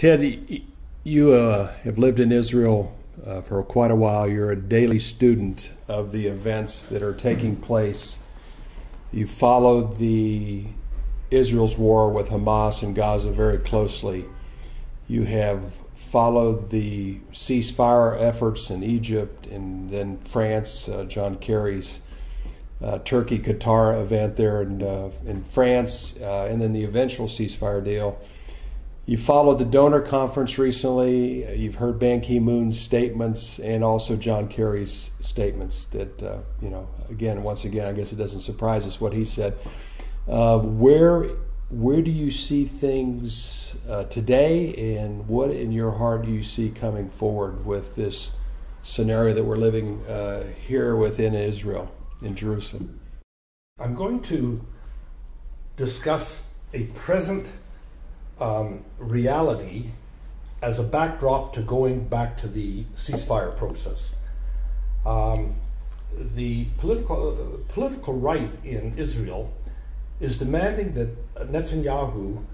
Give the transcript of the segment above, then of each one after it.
Ted, you uh, have lived in Israel uh, for quite a while. You're a daily student of the events that are taking place. You followed the Israel's war with Hamas and Gaza very closely. You have followed the ceasefire efforts in Egypt and then France, uh, John Kerry's uh, Turkey Qatar event there in, uh, in France, uh, and then the eventual ceasefire deal. You followed the donor conference recently. You've heard Ban Ki moon's statements and also John Kerry's statements that, uh, you know, again, once again, I guess it doesn't surprise us what he said. Uh, where, where do you see things uh, today, and what in your heart do you see coming forward with this scenario that we're living uh, here within Israel, in Jerusalem? I'm going to discuss a present um, reality as a backdrop to going back to the ceasefire process. Um, the political, uh, political right in Israel is demanding that Netanyahu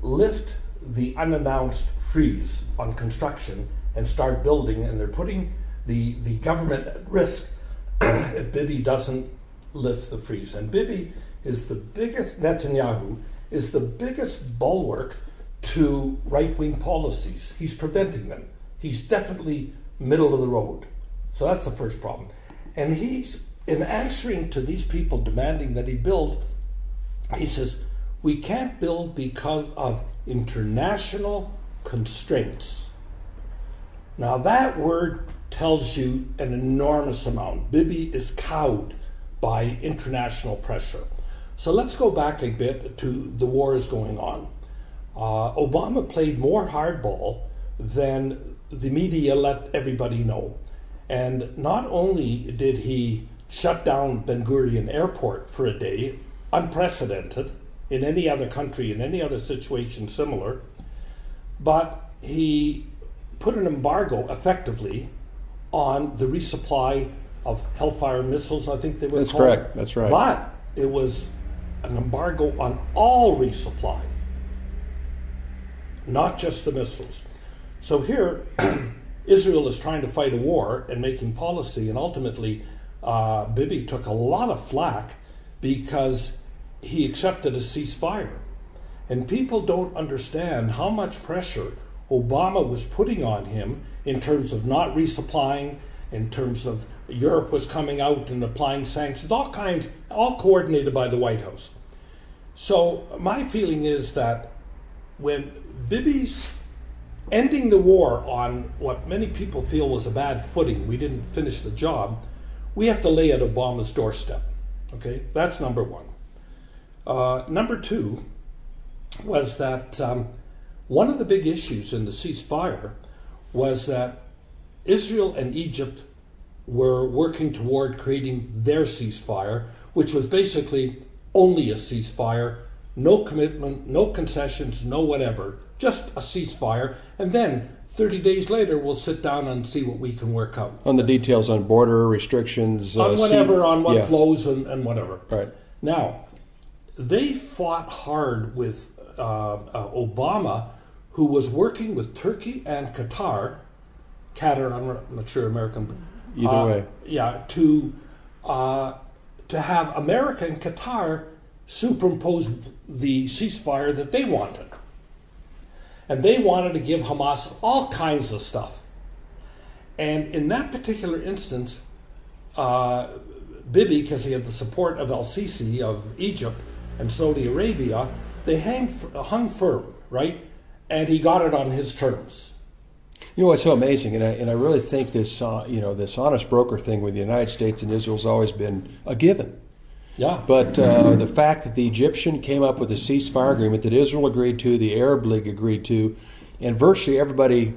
lift the unannounced freeze on construction and start building, and they're putting the, the government at risk if Bibi doesn't lift the freeze. And Bibi is the biggest, Netanyahu is the biggest bulwark to right wing policies. He's preventing them. He's definitely middle of the road. So that's the first problem. And he's, in answering to these people demanding that he build, he says, we can't build because of international constraints. Now, that word tells you an enormous amount. Bibi is cowed by international pressure. So let's go back a bit to the wars going on. Uh, Obama played more hardball than the media let everybody know. And not only did he shut down Ben Gurion Airport for a day, unprecedented in any other country, in any other situation similar, but he put an embargo effectively on the resupply of Hellfire missiles, I think they were That's called. correct. That's right. But it was an embargo on all resupply not just the missiles. So here, Israel is trying to fight a war and making policy, and ultimately, uh, Bibi took a lot of flack because he accepted a ceasefire. And people don't understand how much pressure Obama was putting on him in terms of not resupplying, in terms of Europe was coming out and applying sanctions, all kinds, all coordinated by the White House. So my feeling is that when Bibi's ending the war on what many people feel was a bad footing, we didn't finish the job, we have to lay at Obama's doorstep. Okay, that's number one. Uh, number two was that um, one of the big issues in the ceasefire was that Israel and Egypt were working toward creating their ceasefire, which was basically only a ceasefire, no commitment, no concessions, no whatever, just a ceasefire, and then 30 days later we'll sit down and see what we can work out. On the details on border restrictions, on uh, whatever, sea- on what yeah. flows and, and whatever. Right. Now, they fought hard with uh, uh, Obama, who was working with Turkey and Qatar, Qatar, I'm not- I'm not sure American. Either uh, way. Yeah, to uh, to have America and Qatar superimpose the ceasefire that they wanted. And they wanted to give Hamas all kinds of stuff. And in that particular instance, uh, Bibi, because he had the support of El Sisi of Egypt and Saudi Arabia, they hang, hung firm, right? And he got it on his terms. You know what's so amazing, and I, and I really think this, uh, you know, this honest broker thing with the United States and Israel has always been a given. Yeah. But uh, the fact that the Egyptian came up with a ceasefire agreement that Israel agreed to, the Arab League agreed to, and virtually everybody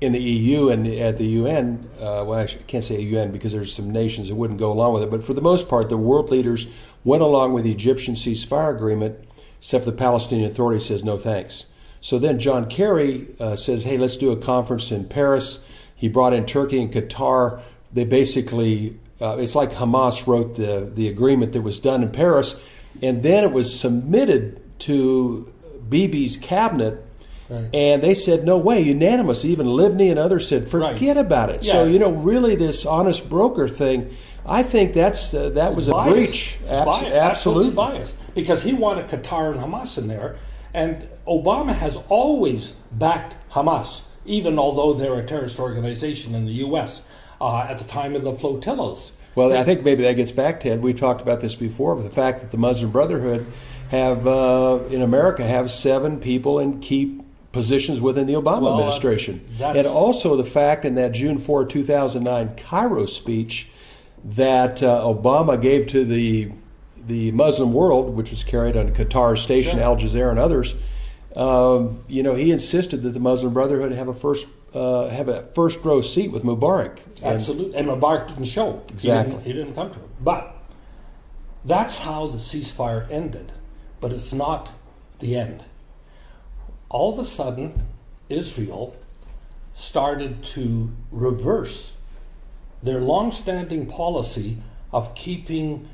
in the EU and at the UN, uh, well, I can't say UN because there's some nations that wouldn't go along with it, but for the most part, the world leaders went along with the Egyptian ceasefire agreement, except the Palestinian Authority says no thanks. So then John Kerry uh, says, hey, let's do a conference in Paris. He brought in Turkey and Qatar. They basically, uh, it's like Hamas wrote the, the agreement that was done in Paris, and then it was submitted to Bibi's cabinet. Right. And they said, no way, unanimous. Even Livni and others said, forget Right. about it. So, you know, really this honest broker thing, I think that's uh, that was a breach. Abs- biased, absolutely. biased because he wanted Qatar and Hamas in there, and Obama has always backed Hamas, even although they're a terrorist organization in the U.S. Uh, at the time of the flotillas. Well, I think maybe that gets back, Ted. We talked about this before, with the fact that the Muslim Brotherhood have uh, in America have seven people in key positions within the Obama Well, uh, administration, that's- and also the fact in that June 4, 2009 Cairo speech that uh, Obama gave to the the Muslim world, which was carried on Qatar station, Sure. Al Jazeera, and others. Um, you know, he insisted that the Muslim Brotherhood have a first uh, have a first row seat with Mubarak. And- Absolutely. And Mubarak didn't show. He Exactly. didn't, he didn't come to it. But that's how the ceasefire ended. But it's not the end. All of a sudden, Israel started to reverse their long-standing policy of keeping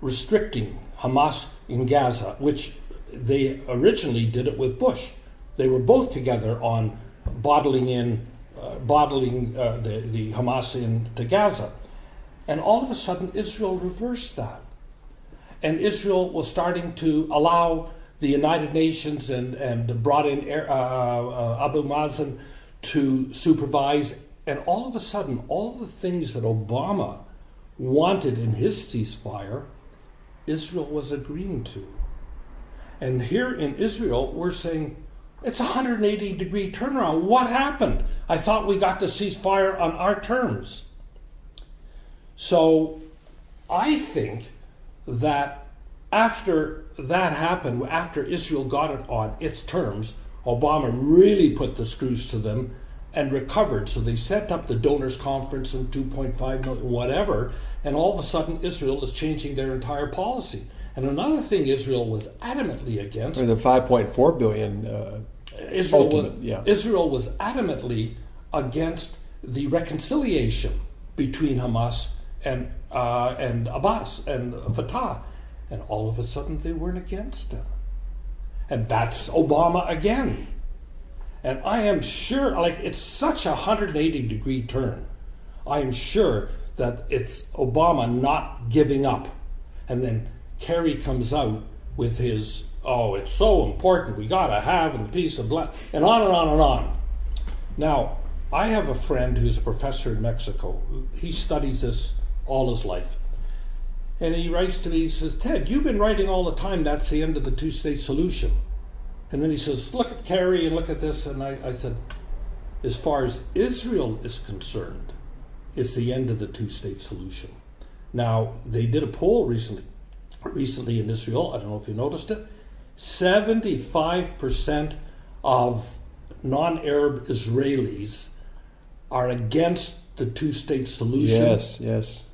restricting Hamas in Gaza, which they originally did it with Bush. They were both together on bottling in, uh, bottling uh, the, the Hamas into Gaza. And all of a sudden, Israel reversed that. And Israel was starting to allow the United Nations and, and brought in uh, uh, Abu Mazen to supervise. And all of a sudden, all the things that Obama wanted in his ceasefire, Israel was agreeing to. And here in Israel, we're saying it's a 180 degree turnaround. What happened? I thought we got the ceasefire on our terms. So I think that after that happened, after Israel got it on its terms, Obama really put the screws to them and recovered. So they set up the donors conference and 2.5 million, whatever, and all of a sudden Israel is changing their entire policy. And another thing Israel was adamantly against or the 5.4 billion. Uh, Israel Ultimate, was, yeah. Israel was adamantly against the reconciliation between Hamas and uh, and Abbas and Fatah, and all of a sudden they weren't against him, and that's Obama again. And I am sure, like it's such a 180 degree turn. I am sure that it's Obama not giving up, and then Kerry comes out with his oh, it's so important. We got to have the peace of blood, and on and on and on. Now, I have a friend who's a professor in Mexico. He studies this all his life. And he writes to me, he says, Ted, you've been writing all the time that's the end of the two state solution. And then he says, look at Kerry and look at this. And I, I said, as far as Israel is concerned, it's the end of the two state solution. Now, they did a poll recently, recently in Israel. I don't know if you noticed it. 75% of non Arab Israelis are against the two state solution. yes, yes.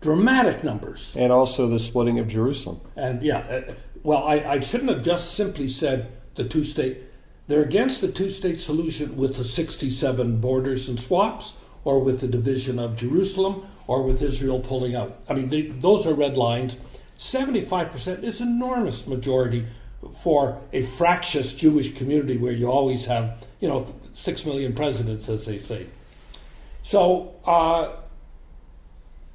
Dramatic numbers. And also the splitting of Jerusalem. And yeah, uh, well, I, I shouldn't have just simply said the two state. They're against the two state solution with the 67 borders and swaps, or with the division of Jerusalem, or with Israel pulling out. I mean, they, those are red lines. 75% is enormous majority for a fractious Jewish community where you always have, you know, six million presidents, as they say. So, uh,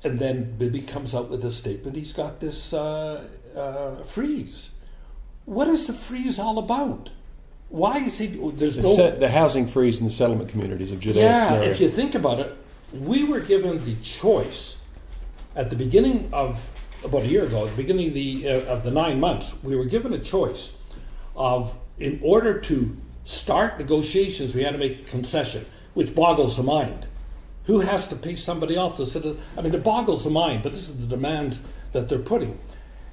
and then Bibi comes out with a statement. He's got this uh, uh, freeze. What is the freeze all about? Why is he? There's The, no. set, the housing freeze in the settlement communities of Judea. yeah, scenario. if you think about it, we were given the choice at the beginning of about a year ago, at the beginning of the uh, of the nine months, we were given a choice of in order to start negotiations, we had to make a concession, which boggles the mind. Who has to pay somebody off to sit? I mean, it boggles the mind. But this is the demands that they're putting,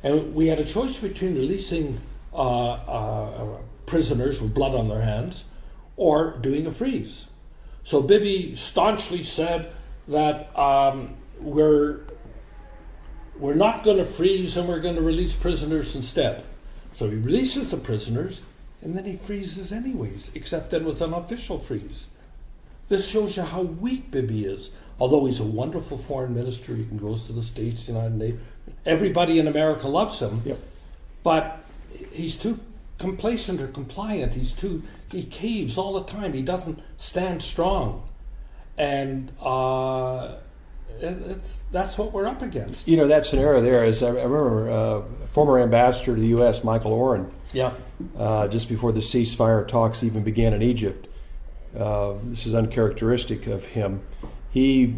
and we had a choice between releasing uh, uh, prisoners with blood on their hands, or doing a freeze. So Bibi staunchly said that um, we're we're not going to freeze and we're going to release prisoners instead. So he releases the prisoners and then he freezes anyways, except then with an official freeze. This shows you how weak Bibi is. Although he's a wonderful foreign minister, he goes to the States, United Nations. Everybody in America loves him, Yep. but he's too complacent or compliant. He's too he caves all the time. He doesn't stand strong, and uh, it's that's what we're up against. You know that scenario there is. I remember uh, former ambassador to the U.S. Michael Oren. Yeah. Uh, just before the ceasefire talks even began in Egypt, uh, this is uncharacteristic of him. He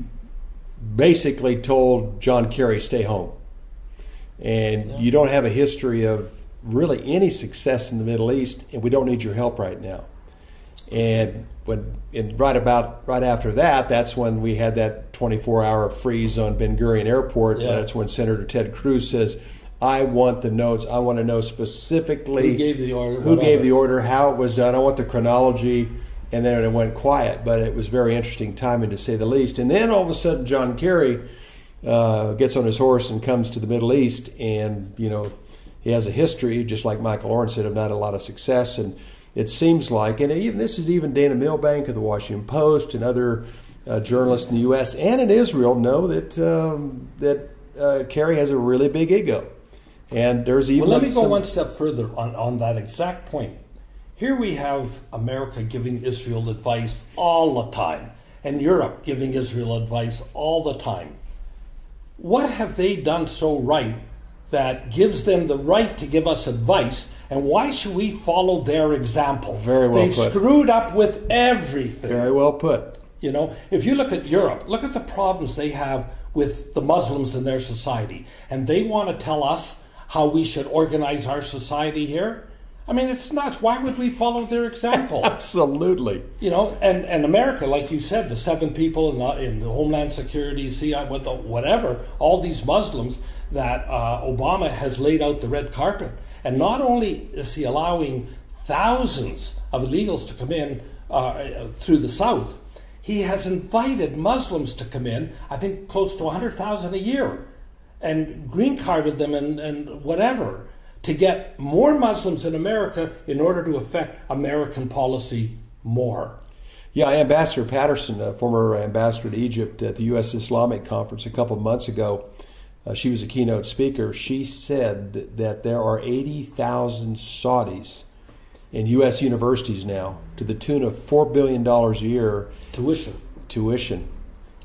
basically told John Kerry, "Stay home," and Yeah. you don't have a history of really any success in the Middle East, and we don't need your help right now. And when and right about right after that, that's when we had that 24-hour freeze on Ben Gurion Airport. Yeah. That's when Senator Ted Cruz says, "I want the notes. I want to know specifically Who gave the order? who gave the order, how it was done. I want the chronology." And then it went quiet, but it was very interesting timing to say the least. And then all of a sudden, John Kerry uh, gets on his horse and comes to the Middle East, and you know he has a history, just like Michael Oren said, of not a lot of success. And it seems like, and even this is even Dana Milbank of the Washington Post and other uh, journalists in the U.S. and in Israel know that um, that uh, Kerry has a really big ego, and there's even Well, let me go one step further on, on that exact point. Here we have America giving Israel advice all the time, and Europe giving Israel advice all the time. What have they done so right that gives them the right to give us advice, and why should we follow their example? Very well put They've put. screwed up with everything. Very well put. You know, if you look at Europe, look at the problems they have with the Muslims in their society, and they want to tell us how we should organize our society here. I mean, it's nuts. Why would we follow their example? Absolutely. you know, and, and America, like you said, the seven people in the, in the Homeland Security, CIA, whatever, all these Muslims that uh, Obama has laid out the red carpet. And not only is he allowing thousands of illegals to come in uh, through the South, he has invited Muslims to come in, I think close to 100,000 a year, and green carded them and, and whatever to get more Muslims in America in order to affect American policy more. Yeah, Ambassador Patterson, a former ambassador to Egypt at the U.S. Islamic Conference a couple of months ago, uh, she was a keynote speaker. She said that, that there are 80,000 Saudis in U.S. universities now to the tune of $4 billion a year Tuition. tuition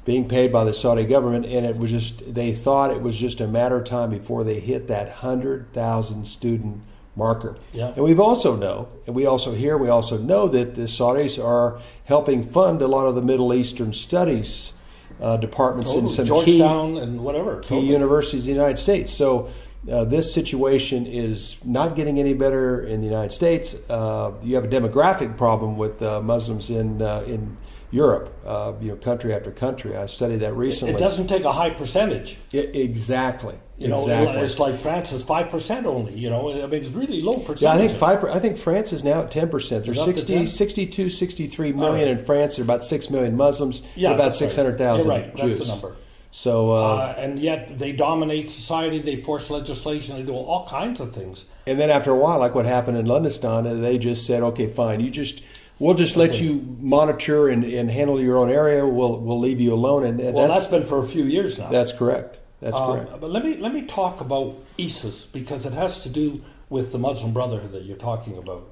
being paid by the Saudi government, and it was just they thought it was just a matter of time before they hit that hundred thousand student marker. Yeah. And we've also know, and we also hear, we also know that the Saudis are helping fund a lot of the Middle Eastern studies uh, departments in Totally. some Georgetown and whatever. key key Totally. universities in the United States. So. Uh, this situation is not getting any better in the United States. Uh, you have a demographic problem with uh, Muslims in uh, in Europe, uh, you know, country after country. I studied that recently. It doesn't take a high percentage. I- exactly. You know, exactly. it's like France is five percent only. You know, I mean, it's really low percentage. yeah, I think five. I think France is now at ten percent. There's It's 60, 62, 63 million right. in France. There are about six million Muslims. Yeah, about right. six hundred thousand You're right. Jews. That's the number. So, uh, Uh, and yet they dominate society. They force legislation. They do all kinds of things. and then after a while, like what happened in London, uh, they just said, "Okay, fine. You just we'll just let Okay. you monitor and, and handle your own area. We'll we'll leave you alone." And, and Well, that's that's been for a few years now. that's correct. That's Um, correct. But let me let me talk about ISIS because it has to do with the Muslim Brotherhood that you're talking about.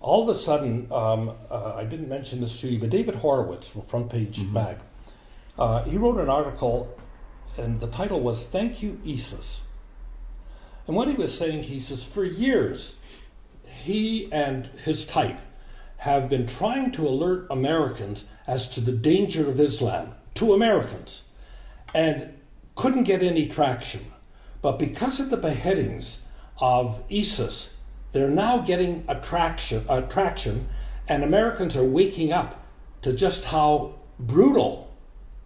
All of a sudden, um, uh, I didn't mention this to you, but David Horowitz from Front Page Mag, uh, he wrote an article, and the title was "Thank You ISIS." And what he was saying, he says, for years, he and his type have been trying to alert Americans as to the danger of Islam to Americans and couldn't get any traction. But because of the beheadings of ISIS, they're now getting attraction, attraction, and Americans are waking up to just how brutal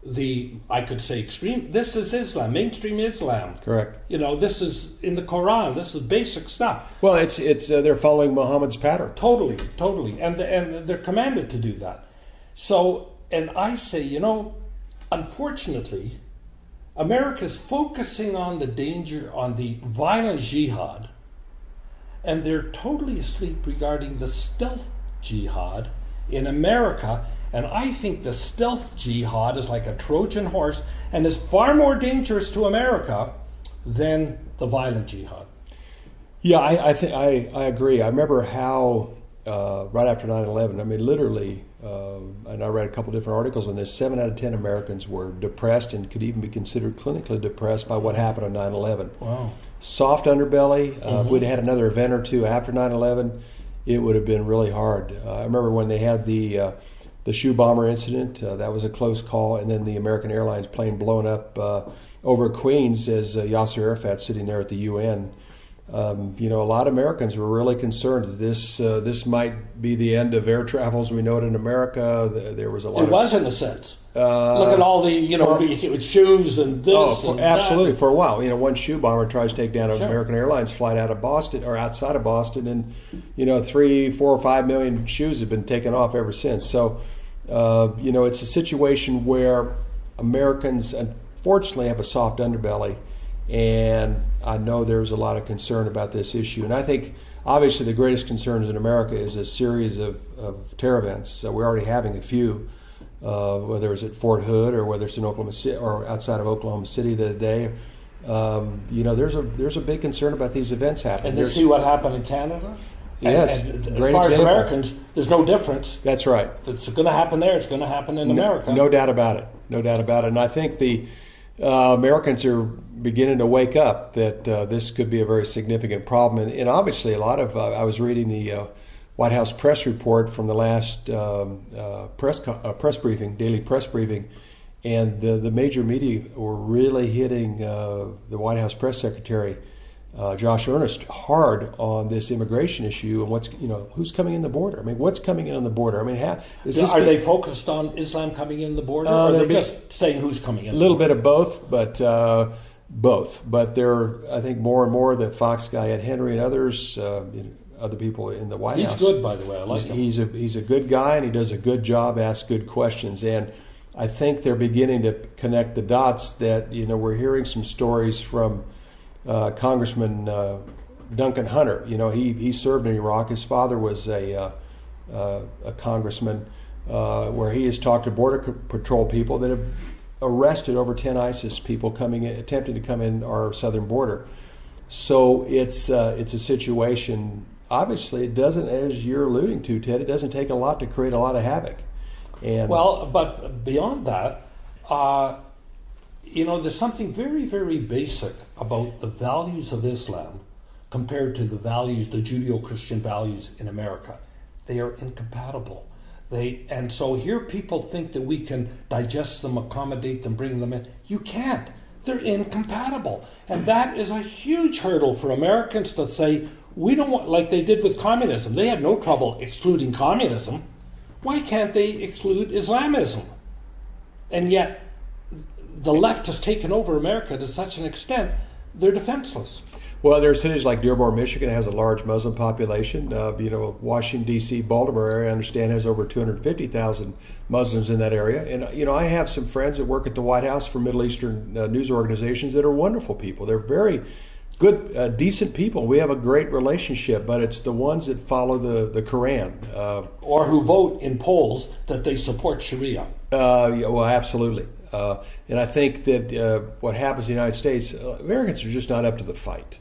the, I could say, extreme. This is Islam, mainstream Islam. Correct. You know, this is in the Quran. This is basic stuff. Well, it's it's uh, they're following Muhammad's pattern. Totally, totally, and the, and they're commanded to do that. So, and I say, you know, unfortunately, America's focusing on the danger, on the violent jihad, and they're totally asleep regarding the stealth jihad in America. And I think the stealth jihad is like a Trojan horse and is far more dangerous to America than the violent jihad. Yeah, I I, think I I agree. I remember how uh, right after 9/11. I mean, literally, uh, and I read a couple different articles on this. Seven out of ten Americans were depressed and could even be considered clinically depressed by what happened on 9/11. Wow. Soft underbelly. Uh, Mm-hmm. If we'd had another event or two after 9/11, it would have been really hard. Uh, I remember when they had the uh, the shoe bomber incident. Uh, that was a close call, and then the American Airlines plane blown up uh, over Queens as uh, Yasser Arafat sitting there at the UN. Um, you know, a lot of Americans were really concerned that this uh, this might be the end of air travel as we know it in America. There was a lot It of was in a sense. Uh, Look at all the you know for- shoes and this. Oh, for, and that. absolutely. For a while, you know, one shoe bomber tries to take down an Sure. American Airlines flight out of Boston or outside of Boston, and you know, three, four, or five million shoes have been taken off ever since. So, uh, you know, it's a situation where Americans, unfortunately, have a soft underbelly, and I know there's a lot of concern about this issue. And I think, obviously, the greatest concerns in America is a series of, of terror events. So we're already having a few uh, whether it's at Fort Hood or whether it's in Oklahoma City or outside of Oklahoma City the other day. Um, you know, there's a there's a big concern about these events happening. And they There's- see what happened in Canada. And- Yes, and as far example. as Americans, there's no difference. that's right. If it's going to happen there, it's going to happen in America. No doubt about it. No doubt about it. And I think the uh, Americans are beginning to wake up that uh, this could be a very significant problem. And, and obviously, a lot of uh, I was reading the uh, White House press report from the last um, uh, press uh, press briefing, daily press briefing, and the the major media were really hitting uh, the White House press secretary. Uh, Josh Earnest hard on this immigration issue and what's you know who's coming in the border. I mean, what's coming in on the border? I mean, how, are be- they focused on Islam coming in the border, Uh, or are they're be- just saying who's coming in? A little bit of both, but uh, both. But there, are, I think, more and more that Fox guy Ed Henry and others, uh, you know, other people in the White He's House. He's good, by the way. I like he's, him. he's a he's a good guy, and he does a good job, asks good questions, and I think they're beginning to connect the dots. That you know, we're hearing some stories from uh, Congressman uh, Duncan Hunter. You know, he he served in Iraq. His father was a uh, uh, a congressman, uh, where he has talked to border patrol people that have arrested over ten ISIS people coming in, attempting to come in our southern border. So it's uh, it's a situation. Obviously, it doesn't, as you're alluding to, Ted. It doesn't take a lot to create a lot of havoc. And Well, but beyond that, you know, there's something very, very basic about the values of Islam compared to the values, the Judeo-Christian values in America. They are incompatible. They and so here people think that we can digest them, accommodate them, bring them in. You can't. They're incompatible, and that is a huge hurdle for Americans to say we don't want like they did with communism. They had no trouble excluding communism. Why can't they exclude Islamism? And yet, the left has taken over America to such an extent they're defenseless. Well, there are cities like Dearborn, Michigan, that has a large Muslim population. Uh, you know, Washington D.C., Baltimore area, I understand has over 250,000 Muslims in that area. And you know, I have some friends that work at the White House for Middle Eastern uh, news organizations that are wonderful people. They're very good, uh, decent people. We have a great relationship, but it's the ones that follow the the Quran. Uh, Or who vote in polls that they support Sharia. uh, yeah, well, absolutely. Uh, and I think that uh, what happens in the United States, uh, Americans are just not up to the fight.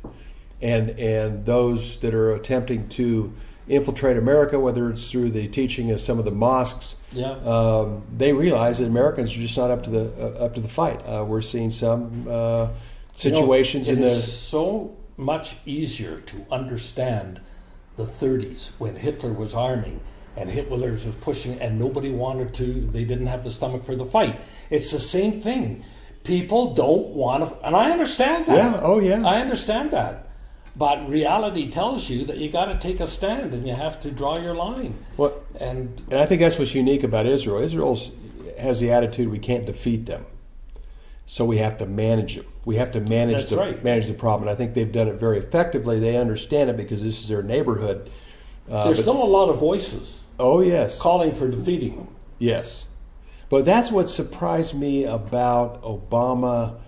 And, and those that are attempting to infiltrate America, whether it's through the teaching of some of the mosques, Yeah. um, they realize that Americans are just not up to the uh, up to the fight. Uh, we're seeing some uh, situations You know, in the so much easier to understand the 30s when Hitler was arming and Hitler was pushing, and nobody wanted to. They didn't have the stomach for the fight. It's the same thing. People don't want to, and I understand that. Yeah, oh, yeah. I understand that. But reality tells you that you got to take a stand and you have to draw your line. Well, And And I think that's what's unique about Israel. Israel has the attitude we can't defeat them, so we have to manage them. We have to manage the right. manage the problem. And I think they've done it very effectively. They understand it because this is their neighborhood. Uh, there's but- still a lot of voices oh yes, calling for defeating them. yes. But that's what surprised me about Obama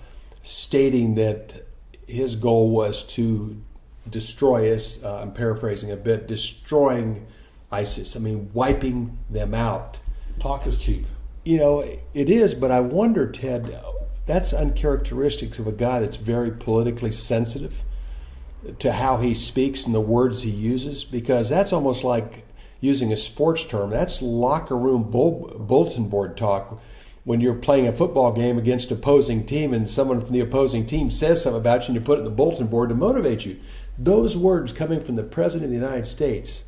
stating that his goal was to destroy us. Uh, I'm paraphrasing a bit, destroying ISIS. I mean, wiping them out. Talk is cheap. You know, it is, but I wonder, Ted, that's uncharacteristic of a guy that's very politically sensitive to how he speaks and the words he uses, because that's almost like using a sports term. That's locker room bull, bulletin board talk. When you're playing a football game against opposing team and someone from the opposing team says something about you and you put it in the bulletin board to motivate you. Those words coming from the President of the United States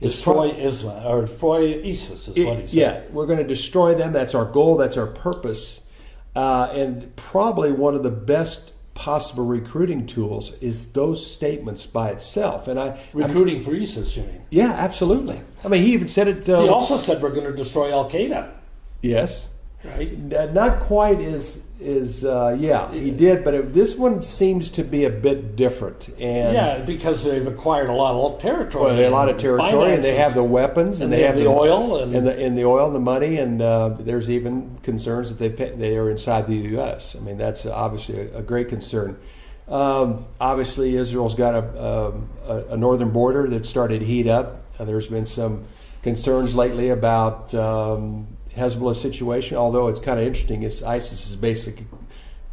destroy pro- Islam or destroy ISIS is it, what he said. Yeah, we're going to destroy them. That's our goal. That's our purpose. Uh, and probably one of the best possible recruiting tools is those statements by itself. And I recruiting I'm, for ISIS, you mean? Yeah, absolutely. I mean, he even said it. Uh, he also said we're going to destroy Al Qaeda. Yes. Right. Not quite as is uh, yeah he did, but it, this one seems to be a bit different. And yeah, because they've acquired a lot of territory. Well, a lot of territory, and they have the weapons, and, and they, have, have the, oil, and, and, the and the oil and the money, and uh, there's even concerns that they pay, they are inside the U.S. I mean, that's obviously a, a great concern. Um, obviously, Israel's got a, um, a, a, northern border that started to heat up. Uh, there's been some concerns lately about um, Hezbollah situation, although it's kind of interesting, is ISIS is basically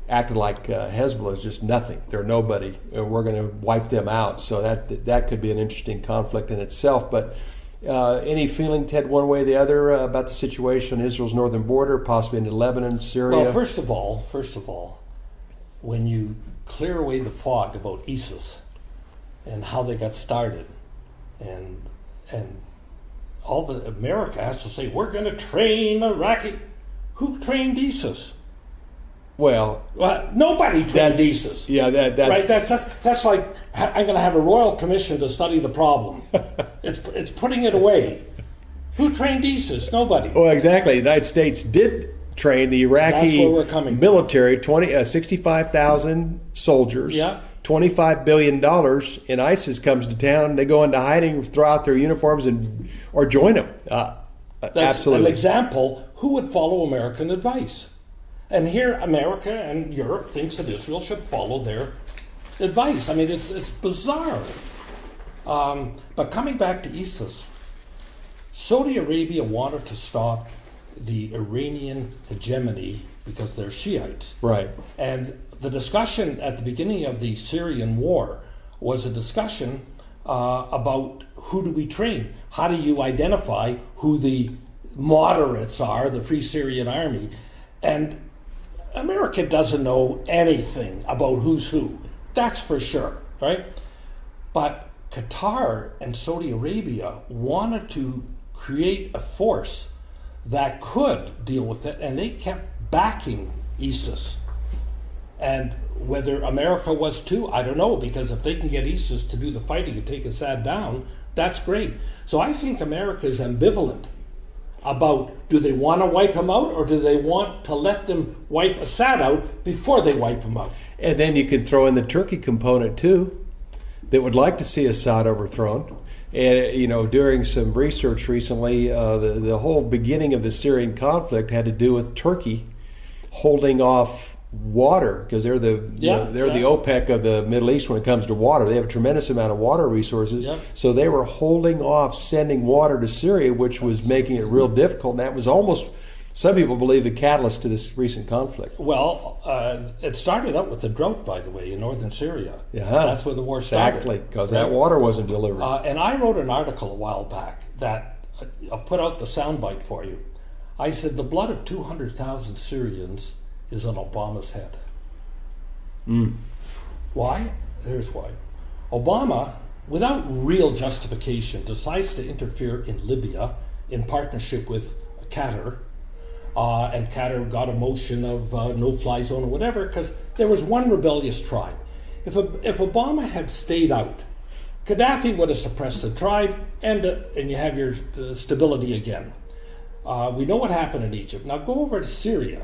acting like uh, Hezbollah is just nothing. They're nobody. We're going to wipe them out. So that that could be an interesting conflict in itself. But uh, any feeling, Ted, one way or the other uh, about the situation on Israel's northern border, possibly into Lebanon, Syria? Well, first of all, first of all, when you clear away the fog about ISIS and how they got started, and and all the America has to say we're going to train Iraqi. Who trained ISIS? Well, well nobody trained ISIS. Yeah, that, that's right. That's, that's that's like I'm going to have a royal commission to study the problem. it's it's putting it away. Who trained ISIS? Nobody. Well, exactly. The United States did train the Iraqi military 20 uh, 65,000 soldiers. Yeah. $25 billion and ISIS comes to town. They go into hiding, throw out their uniforms, and or join them. Uh, That's absolutely. An example who would follow American advice? And here, America and Europe thinks that Israel should follow their advice. I mean, it's, it's bizarre. Um, but coming back to ISIS, Saudi Arabia wanted to stop the Iranian hegemony because they're Shiites. Right. And the discussion at the beginning of the Syrian war was a discussion uh, about who do we train? How do you identify who the moderates are, the Free Syrian Army? And America doesn't know anything about who's who. That's for sure, right? But Qatar and Saudi Arabia wanted to create a force that could deal with it, and they kept backing ISIS. And whether America was too, I don't know, because if they can get ISIS to do the fighting and take Assad down, that's great. So I think America is ambivalent about do they want to wipe him out or do they want to let them wipe Assad out before they wipe him out? And then you can throw in the Turkey component too, that would like to see Assad overthrown. And you know, during some research recently, uh, the the whole beginning of the Syrian conflict had to do with Turkey holding off water because they're the yeah, you know, they're yeah. the OPEC of the Middle East when it comes to water. They have a tremendous amount of water resources, yeah. so they were holding off sending water to Syria, which was making it real difficult. And that was almost some people believe the catalyst to this recent conflict. Well, uh, it started out with the drought, by the way, in northern Syria. Yeah, that's where the war started. Exactly, because that water wasn't delivered. Uh, and I wrote an article a while back that uh, I'll put out the soundbite for you. I said the blood of two hundred thousand Syrians is on Obama's head. Mm. Why? Here's why. Obama, without real justification, decides to interfere in Libya in partnership with Qatar. Uh, and Qatar got a motion of uh, no fly zone or whatever because there was one rebellious tribe. If, a, if Obama had stayed out, Gaddafi would have suppressed the tribe and, uh, and you have your uh, stability again. Uh, we know what happened in Egypt. Now go over to Syria.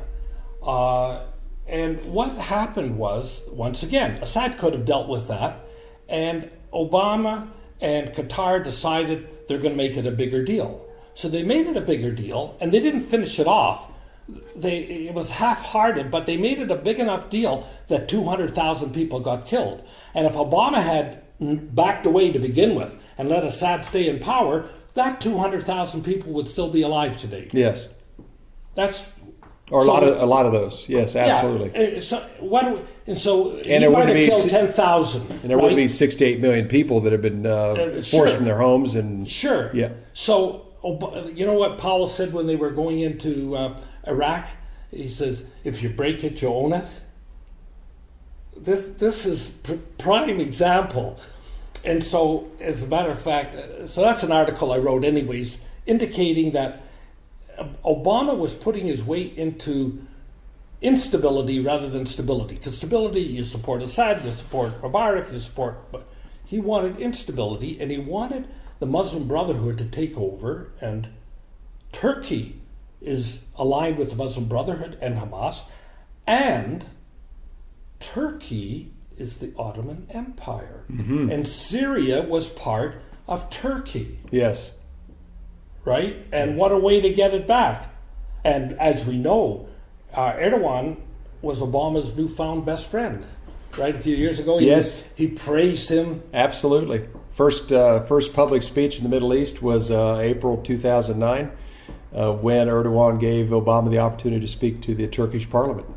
Uh, and what happened was, once again, Assad could have dealt with that, and Obama and Qatar decided they're going to make it a bigger deal. So they made it a bigger deal, and they didn't finish it off. They, it was half-hearted, but they made it a big enough deal that 200,000 people got killed. And if Obama had backed away to begin with and let Assad stay in power, that 200,000 people would still be alive today. Yes. That's Or a So- lot of a lot of those. Yes, absolutely. Yeah. uh, So what? And so he there might wouldn't have be killed ten thousand. And there would be six to eight million people that have been uh, forced sure. from their homes and Sure. Yeah. So, Ob- you know what Powell said when they were going into uh, Iraq? He says, "If you break it, you own it." This this is pr- prime example, and so as a matter of fact, uh, so that's an article I wrote, anyways, indicating that uh, Obama was putting his weight into instability rather than stability. Because stability, you support Assad, you support Mubarak, you support. But he wanted instability, and he wanted the Muslim Brotherhood to take over. And Turkey is aligned with the Muslim Brotherhood and Hamas, and Turkey is the Ottoman Empire, mm-hmm. and Syria was part of Turkey yes, right? And what a way to get it back. And as we know, uh, Erdogan was Obama's newfound best friend, right? A few years ago, he, Yes. he praised him. absolutely. First uh, first public speech in the Middle East was uh, April 2009, uh, when Erdogan gave Obama the opportunity to speak to the Turkish Parliament.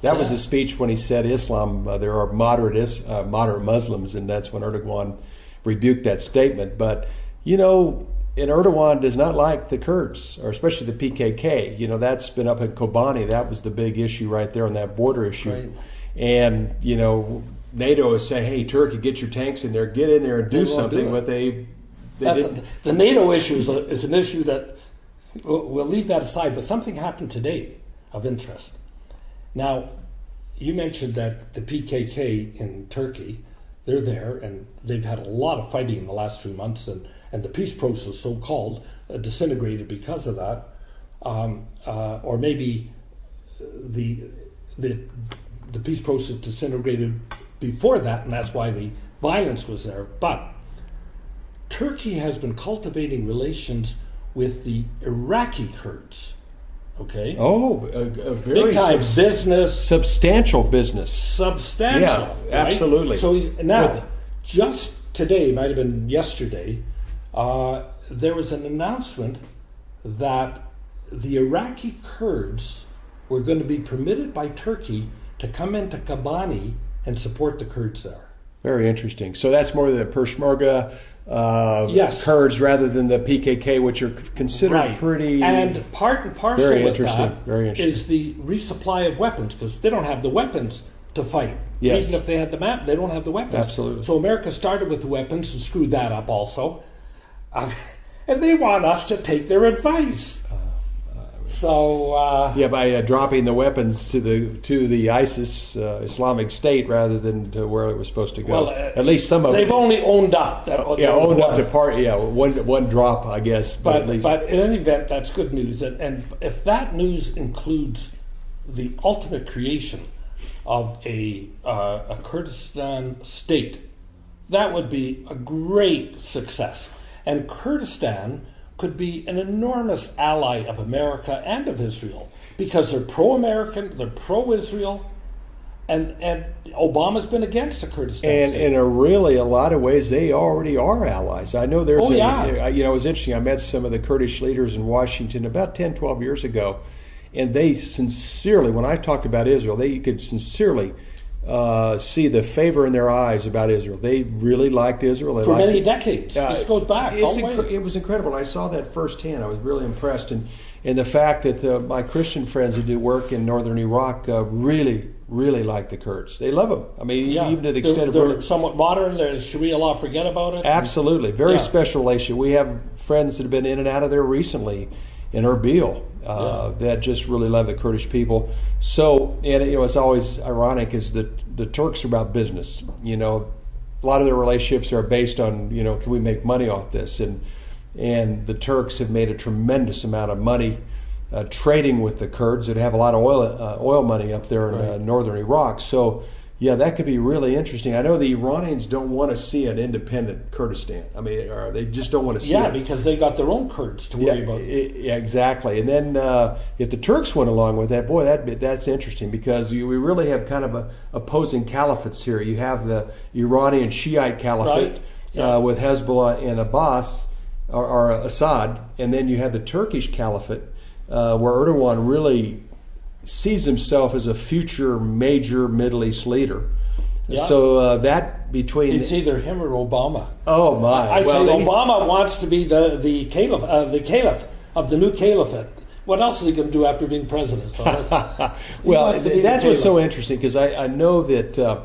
That was Yeah. the speech when he said Islam. Uh, there are moderate is, uh, moderate Muslims, and that's when Erdogan rebuked that statement. But you know, and Erdogan does not like the Kurds, or especially the PKK. You know, that's been up at Kobani. That was the big issue right there on that border issue. Right. And you know, NATO is saying, "Hey, Turkey, get your tanks in there, get in there and do something." do but they, they didn't. the NATO issue is, a, is an issue that we'll, we'll leave that aside. But something happened today of interest. Now, you mentioned that the PKK in Turkey, they're there, and they've had a lot of fighting in the last three months, and, and the peace process, so called, uh, disintegrated because of that. Um, uh, or maybe the, the, the peace process disintegrated before that, and that's why the violence was there. But Turkey has been cultivating relations with the Iraqi Kurds. Okay? Oh, a, a very Big time subs- business, substantial business. substantial. Yeah, right? absolutely. So he's, now, just today, might have been yesterday, uh, there was an announcement that the Iraqi Kurds were going to be permitted by Turkey to come into Kobani and support the Kurds there. Very interesting. So that's more the Peshmerga uh, Yes. Kurds rather than the PKK, which are considered right. pretty. And part and parcel Very interesting, that very interesting. is the resupply of weapons because they don't have the weapons to fight. Yes. Even if they had the map, they don't have the weapons. Absolutely. So America started with the weapons and screwed that up also, uh, and they want us to take their advice. so uh, yeah, by uh, dropping the weapons to the to the ISIS uh, Islamic State rather than to where it was supposed to go. Well, uh, At least some of they've it. only owned up that. Oh, Yeah, owned up one. to part. Yeah, one one drop, I guess. But, But, but in any event, that's good news. And, and if that news includes the ultimate creation of a, uh, a Kurdistan state, that would be a great success. And Kurdistan could be an enormous ally of America and of Israel because they're pro American, they're pro Israel, and, and Obama's been against the Kurdistan and state. in a really a lot of ways they already are allies i know there's Oh, a yeah. Uh, you know it was interesting i met some of the kurdish leaders in washington about 10 12 years ago and they sincerely when i talked about israel they could sincerely uh, see the favor in their eyes about israel they really liked israel they For liked many it. decades. Uh, this goes back it's all the incre- way. It was incredible. I saw that firsthand. I was really impressed, and and the fact that uh, my Christian friends who do work in northern Iraq uh, really, really like the Kurds. They love them. I mean, Yeah, even to the they're, extent of they're really, somewhat modern. There's Sharia law. Forget about it. absolutely very Yeah. special relation. We have friends that have been in and out of there recently in Erbil. Uh, That just really love the Kurdish people. So, and you know, it's always ironic is that the Turks are about business. You know, a lot of their relationships are based on you know can we make money off this and and the Turks have made a tremendous amount of money uh, trading with the Kurds that have a lot of oil uh, oil money up there in uh, Right. northern Iraq. So yeah, that could be really interesting. I know the Iranians don't want to see an independent Kurdistan. I mean, or they just don't want to see yeah, it. because they got their own Kurds to Yeah, worry about. i- yeah, exactly. And then uh, if the Turks went along with that, boy, that that's interesting because you, we really have kind of a opposing caliphates here. You have the Iranian Shiite caliphate Right. Yeah. uh, with Hezbollah and Abbas or, or Assad, and then you have the Turkish caliphate uh, where Erdogan really sees himself as a future major Middle East leader. Yeah. So uh, that between It's either him or Obama. oh my, I well, say Obama wants to be the the caliph, uh, the caliph of the new caliphate. What else is he going to do after being president? So that's- well, wants to be the that's what's so interesting because I, I know that uh,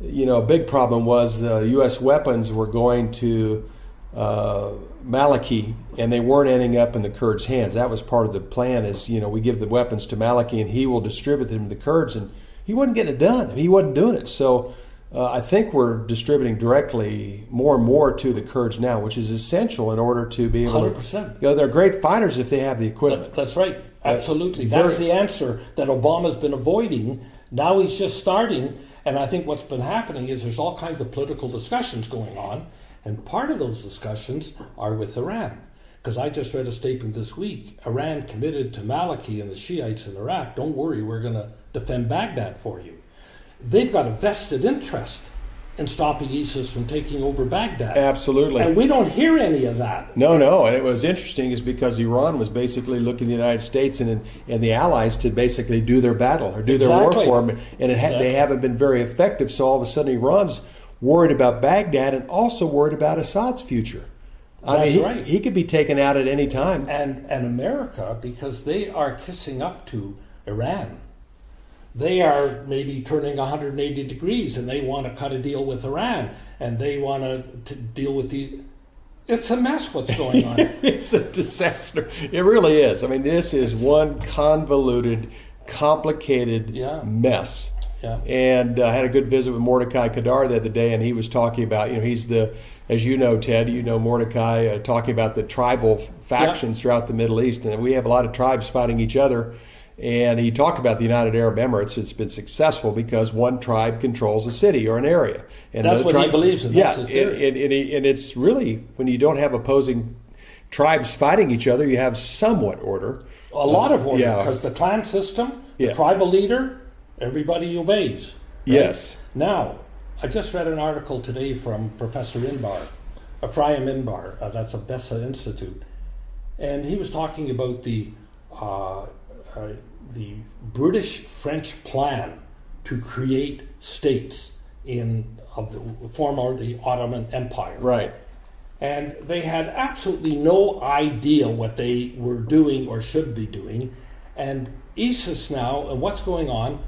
you know a big problem was the U.S. weapons were going to uh, Maliki and they weren't ending up in the Kurds' hands. That was part of the plan. Is you know we give the weapons to Maliki and he will distribute them to the Kurds, and he wasn't getting it done. He wasn't doing it. So. Uh, I think we're distributing directly more and more to the Kurds now, which is essential in order to be able to. 100%. You know, they're great fighters if they have the equipment. That's right. Absolutely. very- That's the answer that Obama's been avoiding. Now he's just starting. And I think what's been happening is there's all kinds of political discussions going on. And part of those discussions are with Iran. Because I just read a statement this week Iran committed to Maliki and the Shiites in Iraq. Don't worry, we're going to defend Baghdad for you. They've got a vested interest in stopping ISIS from taking over Baghdad. Absolutely. And we don't hear any of that. No, no, and it was interesting is because Iran was basically looking at the United States and and the allies to basically do their battle or do their war for them, and it ha- Exactly. they haven't been very effective. So all of a sudden, Iran's worried about Baghdad and also worried about Assad's future. I That's mean, he, right. he could be taken out at any time. and and America because they are kissing up to Iran. They are maybe turning 180 degrees and they want to cut a deal with Iran and they want to, to deal with the. It's a mess what's going on. it's a disaster. It really is. I mean, this is one convoluted, complicated Yeah. mess. Yeah. And uh, I had a good visit with Mordecai Kedar the other day, and he was talking about, you know, he's the, as you know, Ted, you know Mordecai, uh, talking about the tribal factions throughout the Middle East, and we have a lot of tribes fighting each other. And he talked about the United Arab Emirates. It's been successful because one tribe controls a city or an area. And That's what he believes in. Yeah, and, and, and, he- and it's really when you don't have opposing tribes fighting each other, you have somewhat order. A lot of order yeah. because the clan system, the Yeah. tribal leader, everybody obeys. right? Yes. Now, I just read an article today from Professor Inbar, Ephraim Inbar. Uh, that's a BESA Institute, and he was talking about the uh, uh, the British French plan to create states in of the former the Ottoman Empire. Right. And they had absolutely no idea what they were doing or should be doing. And ISIS now, and what's going on,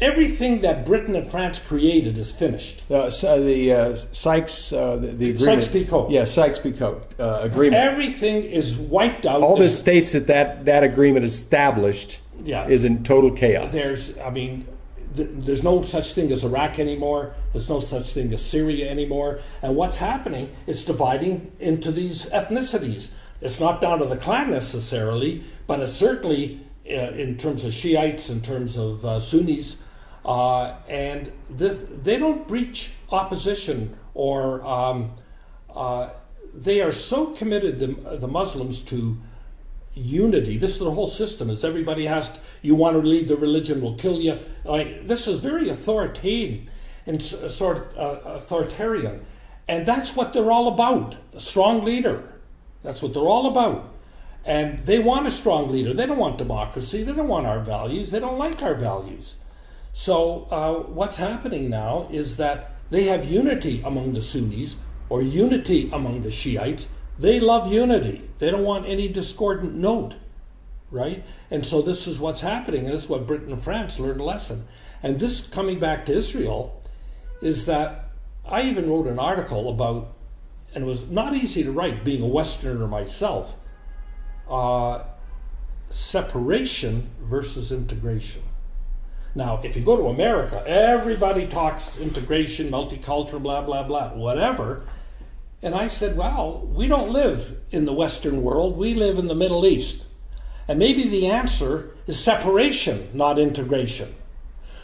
everything that Britain and France created is finished. Uh, so the uh, Sykes, uh, the, the agreement. Sykes-Picot. Yeah, Sykes-Picot uh, agreement. Everything is wiped out. All the states that, that that agreement established Yeah. is in total chaos. There's, I mean, th- there's no such thing as Iraq anymore. There's no such thing as Syria anymore. And what's happening is dividing into these ethnicities. It's not down to the clan necessarily, but it's certainly uh, in terms of Shiites, in terms of uh, Sunnis, uh, and this, they don't breach opposition or um, uh, they are so committed, the, the Muslims, to unity. This is the whole system. Is everybody has to, you want to leave the religion, will kill you. Like this is very authoritative and sort uh, authoritarian, and that's what they're all about. A strong leader. That's what they're all about. And they want a strong leader. They don't want democracy. They don't want our values. They don't like our values. So uh, what's happening now is that they have unity among the Sunnis or unity among the Shiites. They love unity. They don't want any discordant note, right? And so this is what's happening, and this is what Britain and France learned a lesson. And this coming back to Israel is that I even wrote an article about, and it was not easy to write, being a Westerner myself. Uh, separation versus integration. Now, if you go to America, everybody talks integration, multicultural, blah, blah, blah, whatever. And I said, well, we don't live in the Western world, we live in the Middle East. And maybe the answer is separation, not integration.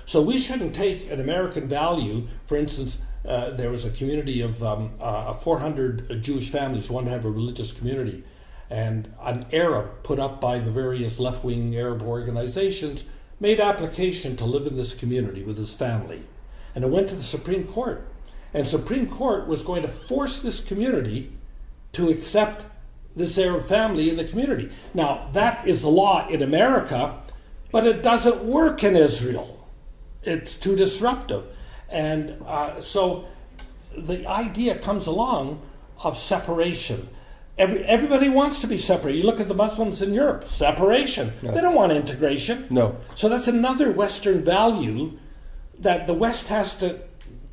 So we shouldn't take an American value. For instance, uh, there was a community of um, uh, 400 Jewish families wanted to have a religious community. And an Arab put up by the various left wing Arab organizations made application to live in this community with his family. And it went to the Supreme Court. And Supreme Court was going to force this community to accept this Arab family in the community. Now, that is the law in America, but it doesn't work in Israel. It's too disruptive. And uh, so the idea comes along of separation. Every, everybody wants to be separate. You look at the Muslims in Europe, separation. They don't want integration. No. So that's another Western value that the West has to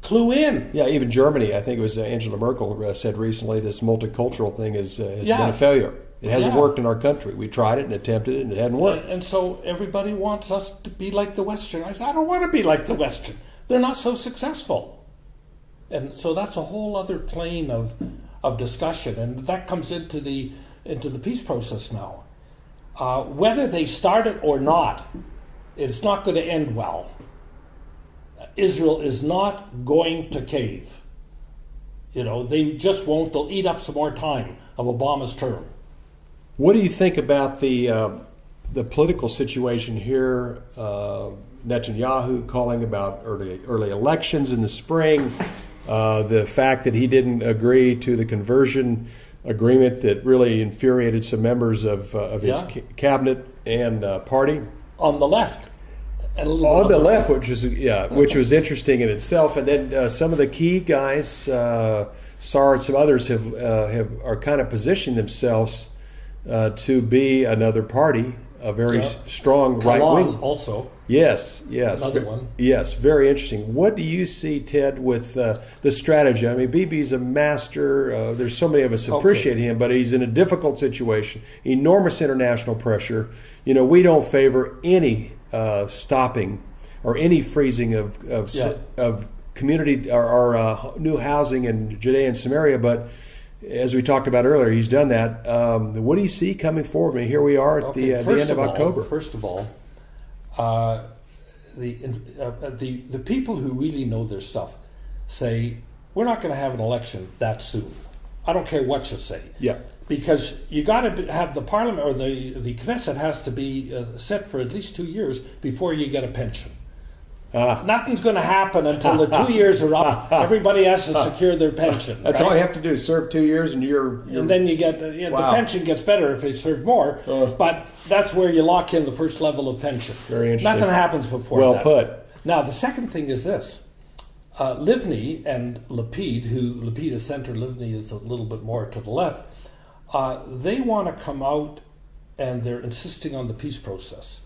clue in. Yeah, even Germany, I think it was uh, Angela Merkel uh, said recently, this multicultural thing is, uh, has Yeah. been a failure. It hasn't Yeah. worked in our country. We tried it and attempted it, and it hadn't worked. And so everybody wants us to be like the Western. I said, I don't want to be like the Western. They're not so successful. And so that's a whole other plane of, of discussion. And that comes into the, into the peace process now. Uh, whether they start it or not, it's not going to end well. Israel is not going to cave. You know, they just won't. They'll eat up some more time of Obama's term. What do you think about the uh, the political situation here? Uh, Netanyahu calling about early early elections in the spring. Uh, the fact that he didn't agree to the conversion agreement that really infuriated some members of, uh, of his Yeah. ca- cabinet and uh, party. On the left. On bit the left, which was yeah, which was interesting in itself, and then uh, some of the key guys, uh, Sa'ar and some others have uh, have are kind of positioned themselves uh, to be another party, a very Yeah. strong right wing. also. Yes, yes, Another one. Yes, very interesting. What do you see, Ted, with uh, the strategy? I mean, BB's a master. Uh, there's so many of us Okay. appreciate him, but he's in a difficult situation. Enormous international pressure. You know, we don't favor any uh, stopping or any freezing of of, Yeah. of community or, or uh, new housing in Judea and Samaria, but. As we talked about earlier, he's done that. Um, what do you see coming forward? I mean, here we are at Okay, the, uh, the end of, all- October. First of all, uh, the, uh, uh, the, the people who really know their stuff say, we're not going to have an election that soon. I don't care what you say. Yeah. Because you got to have the parliament or the, the Knesset has to be uh, set for at least two years before you get a pension. Ah. Nothing's going to happen until the two years are up. Everybody has to secure their pension. That's right? all you have to do: serve two years, and you're. you're and then you get uh, yeah, Wow. the pension gets better if they serve more, Uh. but that's where you lock in the first level of pension. Very interesting. Nothing happens before Well that. put. Now the second thing is this: uh, Livni and Lapid, who Lapid is center, Livni is a little bit more to the left. Uh, they want to come out, and they're insisting on the peace process.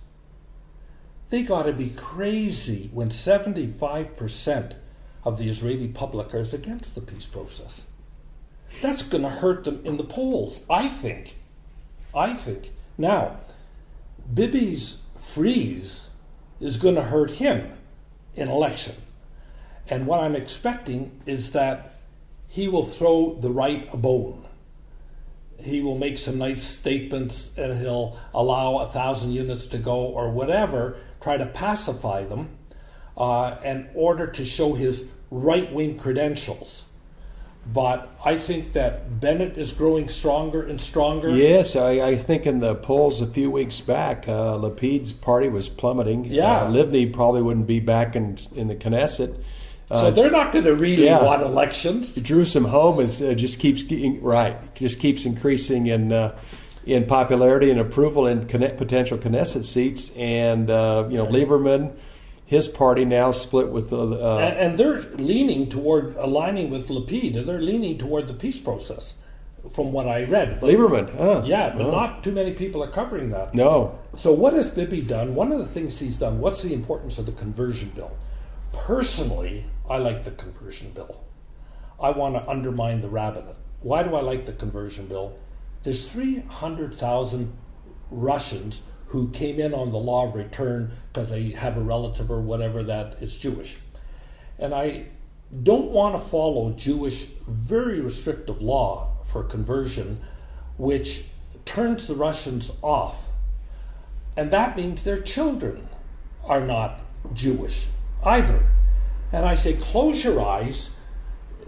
They got to be crazy when seventy-five percent of the Israeli public is against the peace process. That's going to hurt them in the polls, I think. I think. Now, Bibi's freeze is going to hurt him in election. And what I'm expecting is that he will throw the right a bone. He will make some nice statements and he'll allow a thousand units to go or whatever, try to pacify them uh, in order to show his right wing credentials. But I think that Bennett is growing stronger and stronger. Yes, I, I think in the polls a few weeks back, uh, Lapid's party was plummeting. Yeah. uh, Livni probably wouldn't be back in in the Knesset. So they're not going to really yeah. want elections. Jerusalem home is uh, just keeps getting right, just keeps increasing in uh, in popularity and approval in potential Knesset seats, and uh, you know Lieberman, his party now split with the. Uh, And, and they're leaning toward aligning with Lapid. and They're leaning toward the peace process, from what I read. But, Lieberman, huh? yeah, but Oh. not too many people are covering that. No, So what has Bibi done? One of the things he's done. What's the importance of the conversion bill? Personally, I like the conversion bill. I want to undermine the rabbinate. Why do I like the conversion bill? There's 300,000 Russians who came in on the law of return because they have a relative or whatever that is Jewish. And I don't want to follow Jewish, very restrictive law for conversion, which turns the Russians off. And that means their children are not Jewish either. And I say, close your eyes,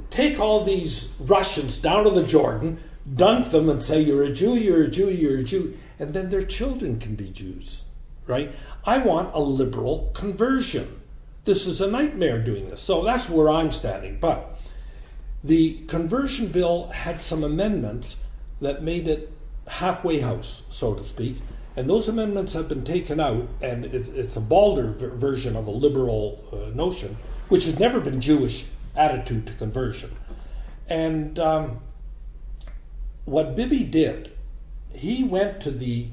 take all these Russians down to the Jordan, dunk them, and say, You're a Jew, you're a Jew, you're a Jew, and then their children can be Jews, right? I want a liberal conversion. This is a nightmare doing this. So that's where I'm standing. But the conversion bill had some amendments that made it halfway house, so to speak, And those amendments have been taken out, and it's, it's a balder ver- version of a liberal uh, notion, which has never been Jewish attitude to conversion. And um, what Bibi did, he went to the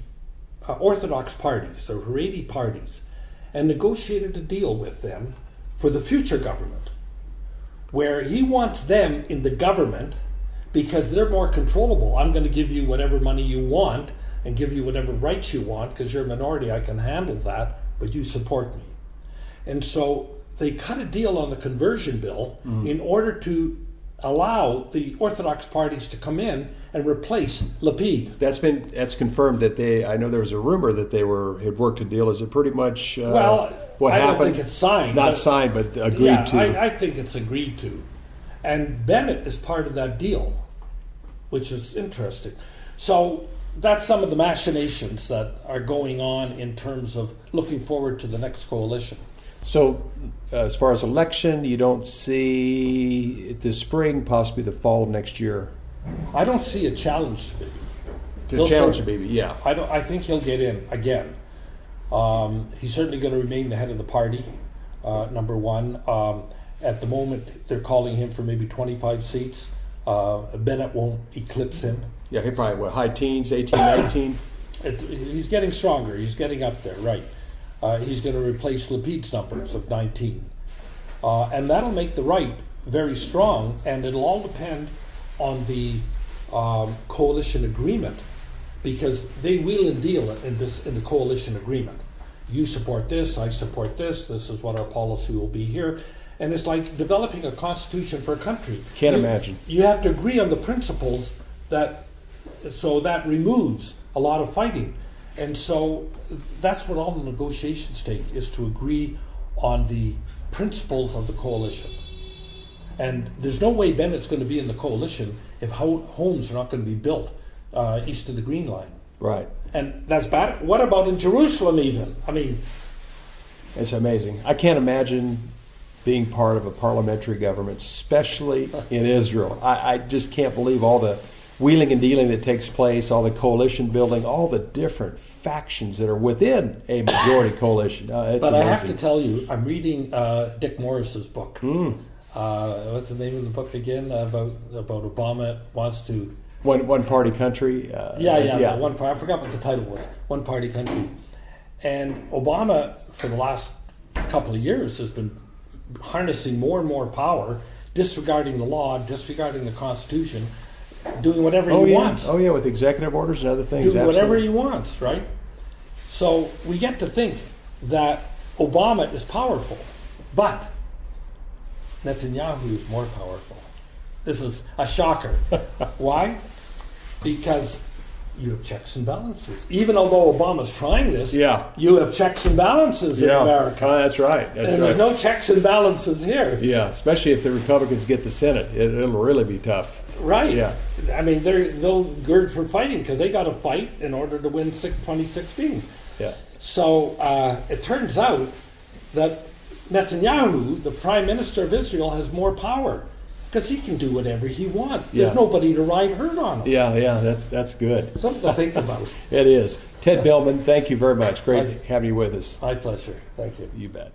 uh, Orthodox parties, the Haredi parties, and negotiated a deal with them for the future government, where he wants them in the government because they're more controllable. I'm going to give you whatever money you want and give you whatever rights you want because you're a minority. I can handle that, but you support me. And so they cut a deal on the conversion bill mm. in order to allow the Orthodox parties to come in and replace Lapid. That's been that's confirmed that they. I know there was a rumor that they were had worked a deal. Is it pretty much uh, well? What I happened? don't think it's signed. Not but, signed, but agreed yeah, to. I, I think it's agreed to, and Bennett is part of that deal, which is interesting. So that's some of the machinations that are going on in terms of looking forward to the next coalition. So, uh, as far as election, you don't see the spring, possibly the fall of next year. I don't see a challenge to Bibi. To he'll challenge to Bibi, yeah. I don't. I think he'll get in again. Um, he's certainly going to remain the head of the party. Uh, number one. Um, at the moment, they're calling him for maybe 25 seats. Uh, Bennett won't eclipse him. Yeah, he probably what high teens, 18, 19. It, he's getting stronger. He's getting up there, right? Uh, he's going to replace Lapid's numbers of 19. Uh, and that'll make the right very strong, and it'll all depend on the um, coalition agreement because they wheel and deal in this in the coalition agreement. You support this, I support this. This is what our policy will be here, and it's like developing a constitution for a country. Can't you, imagine. You have to agree on the principles that, so that removes a lot of fighting. And so that's what all the negotiations take is to agree on the principles of the coalition. And there's no way Bennett's going to be in the coalition if homes are not going to be built uh, east of the Green Line. Right. And that's bad. What about in Jerusalem, even? I mean, it's amazing. I can't imagine being part of a parliamentary government, especially in Israel. I, I just can't believe all the wheeling and dealing that takes place, all the coalition building, all the different factions that are within a majority coalition. Uh, but amazing. I have to tell you, I'm reading uh, Dick Morris's book. Mm. Uh, what's the name of the book again? About about Obama wants to one one party country. Uh, yeah, yeah, yeah. One part. I forgot what the title was. One party country. And Obama, for the last couple of years, has been harnessing more and more power, disregarding the law, disregarding the Constitution, doing whatever oh, he yeah. wants. Oh yeah, with executive orders and other things. Doing whatever he wants, right? So we get to think that Obama is powerful, but Netanyahu is more powerful. This is a shocker. Why? Because you have checks and balances. Even although Obama's trying this, yeah. you have checks and balances yeah. in America. Oh, that's right. That's and right. there's no checks and balances here. Yeah, especially if the Republicans get the Senate, it, will really be tough. Right. Yeah. I mean, they they'll gird for fighting because they got to fight in order to win 2016. Yeah. So uh, it turns out that Netanyahu, the prime minister of Israel, has more power because he can do whatever he wants. There's yeah. nobody to ride herd on him. Yeah, yeah, that's that's good. Something to think about. it is. Ted Belman, thank you very much. Great My, having you with us. My pleasure. Thank you. You bet.